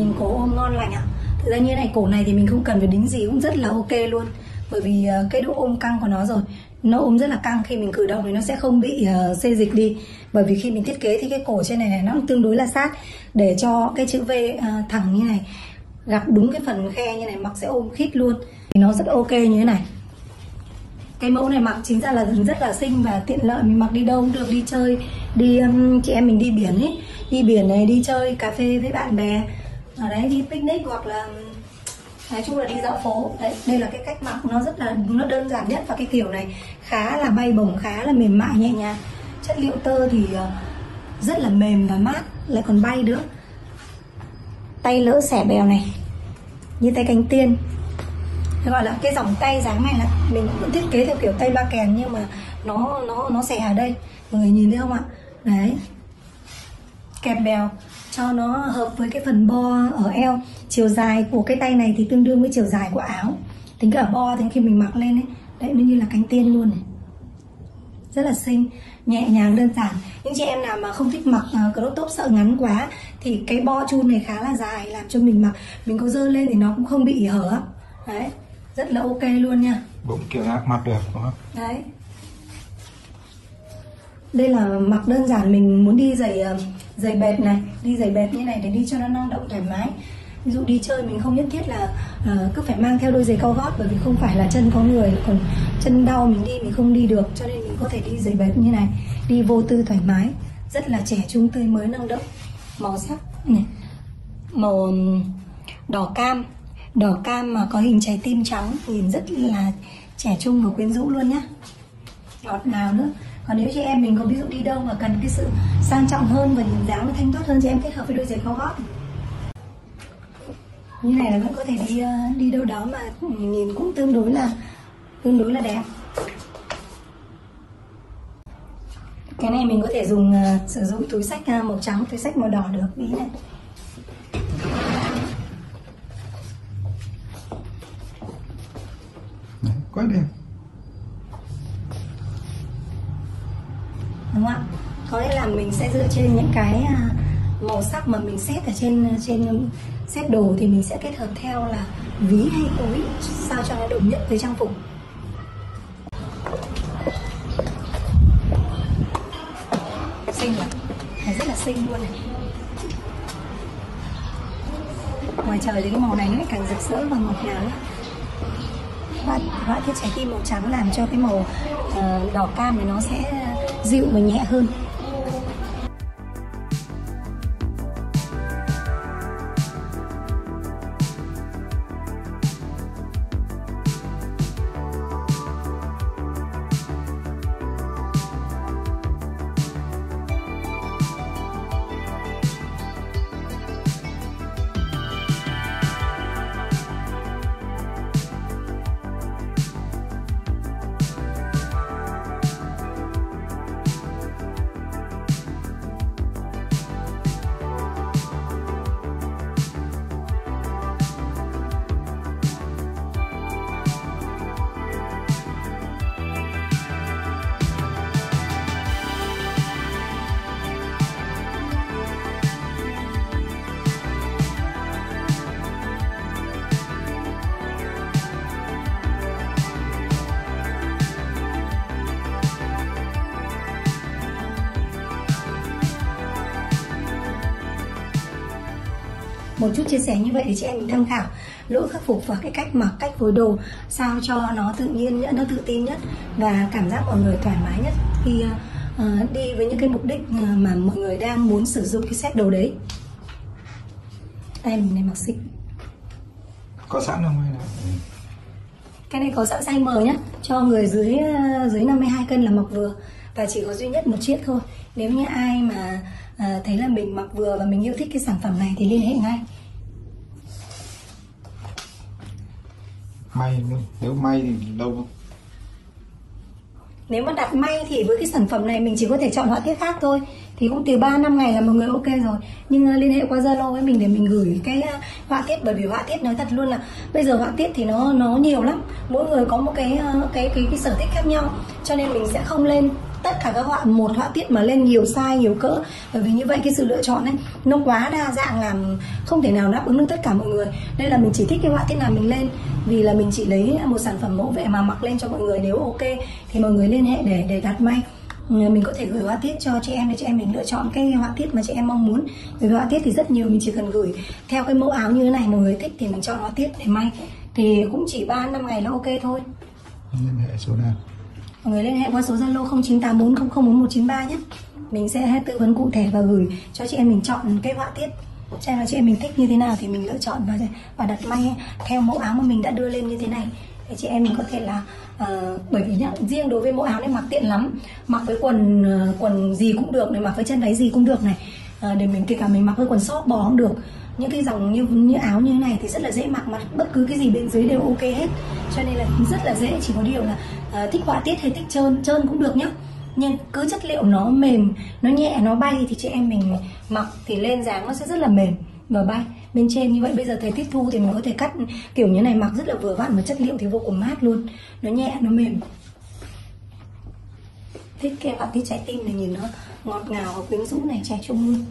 nhìn cổ ôm ngon lành ạ. Thực ra như này cổ này thì mình không cần phải đính gì cũng rất là ok luôn. Bởi vì ờ, cái độ ôm căng của nó rồi nó ôm rất là căng khi mình cử động thì nó sẽ không bị uh, xê dịch đi. Bởi vì khi mình thiết kế thì cái cổ trên này, này nó cũng tương đối là sát. Để cho cái chữ V uh, thẳng như này gặp đúng cái phần khe như này mặc sẽ ôm khít luôn. Thì nó rất ok như thế này. Cái mẫu này mặc chính ra là rất là xinh và tiện lợi. Mình mặc đi đâu cũng được đi chơi đi um, chị em mình đi biển ấy. Đi biển này đi chơi cà phê với bạn bè ở đấy đi picnic hoặc là, nói chung là đi dạo phố. Đấy, đây là cái cách mặc nó rất là nó đơn giản nhất và cái kiểu này khá là bay bổng, khá là mềm mại, nhẹ nhàng. Chất liệu tơ thì ờ, rất là mềm và mát, lại còn bay nữa. Tay lỡ xẻ bèo này, như tay cánh tiên. Gọi là cái dòng tay dáng này là, mình cũng thiết kế theo kiểu tay ba kèn nhưng mà nó nó nó xẻ ở đây. Mọi người nhìn thấy không ạ? Đấy. Kẹp bèo cho nó hợp với cái phần bo ở eo chiều dài của cái tay này thì tương đương với chiều dài của áo. Tính cả bo thì khi mình mặc lên ấy đấy nó như là cánh tiên luôn này. Rất là xinh nhẹ nhàng đơn giản. Những chị em nào mà không thích mặc uh, crop top sợ ngắn quá thì cái bo chun này khá là dài làm cho mình mặc. Mình có dơ lên thì nó cũng không bị hở. Đấy rất là ok luôn nha. Bụng kiểu nào mặc được đúng không? Đấy. Đây là mặc đơn giản mình muốn đi giày ờ, giày bệt này đi giày bệt như này để đi cho nó năng động thoải mái. Ví dụ đi chơi mình không nhất thiết là uh, cứ phải mang theo đôi giày cao gót bởi vì không phải là chân có người còn chân đau mình đi mình không đi được cho nên mình có thể đi giày bệt như này đi vô tư thoải mái rất là trẻ trung tươi mới năng động. Màu sắc này màu đỏ cam đỏ cam mà có hình trái tim trắng nhìn rất là trẻ trung và quyến rũ luôn nhá. Ngọt ngào nữa còn nếu chị em mình có ví dụ đi đâu mà cần cái sự sang trọng hơn và nhìn dáng nó thanh thoát hơn chị em kết hợp với đôi giày cao gót như này là vẫn có thể đi ờ, đi đâu đó mà nhìn cũng tương đối là tương đối là đẹp. Cái này mình có thể dùng uh, sử dụng túi sách uh, màu trắng túi sách màu đỏ được ví này. Đấy, quá đẹp. Mình sẽ dựa trên những cái à, màu sắc mà mình xét ở trên à, trên xét đồ thì mình sẽ kết hợp theo là ví hay túi sao cho nó đồng nhất với trang phục. Xinh lắm. Này rất là xinh luôn này. Ngoài trời thì cái màu này nó càng rực rỡ và ngọt ngào nữa họa, họa tiết trái tim màu trắng làm cho cái màu uh, đỏ cam này nó sẽ dịu và nhẹ hơn. Một chút chia sẻ như vậy thì chị em mình tham khảo. Lỗi khắc phục và cái cách mặc cách phối đồ sao cho nó tự nhiên nhất nó tự tin nhất và cảm giác mọi người thoải mái nhất khi uh, đi với những cái mục đích mà mọi người đang muốn sử dụng cái set đồ đấy. Đây mình này mặc xịn có sẵn không hay là cái này có sẵn size M nhé cho người dưới dưới 52 cân là mặc vừa và chỉ có duy nhất một chiếc thôi. Nếu như ai mà à, thấy là mình mặc vừa và mình yêu thích cái sản phẩm này thì liên hệ ngay. May nếu may thì lâu nếu mà đặt may thì với cái sản phẩm này mình chỉ có thể chọn họa tiết khác thôi. Thì cũng từ 3 năm ngày là mọi người ok rồi. Nhưng uh, liên hệ qua zalo với mình để mình gửi cái uh, họa tiết bởi vì họa tiết nói thật luôn là bây giờ họa tiết thì nó nó nhiều lắm. Mỗi người có một cái uh, cái cái cái sở thích khác nhau cho nên mình sẽ không lên tất cả các họa, một họa tiết mà lên nhiều size, nhiều cỡ. Bởi vì như vậy cái sự lựa chọn ấy, nó quá đa dạng làm không thể nào đáp ứng được tất cả mọi người. Nên là mình chỉ thích cái họa tiết nào mình lên. Vì là mình chỉ lấy một sản phẩm mẫu vệ mà mặc lên cho mọi người nếu ok, thì mọi người liên hệ để để đặt may. Ừ, mình có thể gửi họa tiết cho chị em để chị em mình lựa chọn cái họa tiết mà chị em mong muốn. Bởi vì họa tiết thì rất nhiều, mình chỉ cần gửi theo cái mẫu áo như thế này, mọi người thích thì mình chọn họa tiết để may. Thì cũng chỉ 3 năm ngày là ok thôi. Liên hệ số nào? Mọi người liên hệ qua số zalo 0984004193 nhé. Mình sẽ tư vấn cụ thể và gửi cho chị em mình chọn cái họa tiết xem là chị em mình thích như thế nào thì mình lựa chọn và và đặt may theo mẫu áo mà mình đã đưa lên như thế này để chị em mình có thể là uh, bởi vì nhá riêng đối với mẫu áo này mặc tiện lắm. Mặc với quần uh, quần gì cũng được này mặc với chân váy gì cũng được này. Ờ, để mình kể cả mình mặc với quần short bò cũng được. Những cái dòng như như áo như thế này thì rất là dễ mặc mà bất cứ cái gì bên dưới đều ok hết. Cho nên là rất là dễ chỉ có điều là uh, thích họa tiết hay thích trơn trơn cũng được nhá. Nhưng cứ chất liệu nó mềm nó nhẹ nó bay thì chị em mình mặc thì lên dáng nó sẽ rất là mềm. Và bay bên trên như vậy bây giờ thời tiết thu thì mình có thể cắt kiểu như này mặc rất là vừa vặn và chất liệu thì vô cùng mát luôn. Nó nhẹ nó mềm thích cái bạn cái trái tim này nhìn nó ngọt ngào và quyến rũ này trẻ trung luôn.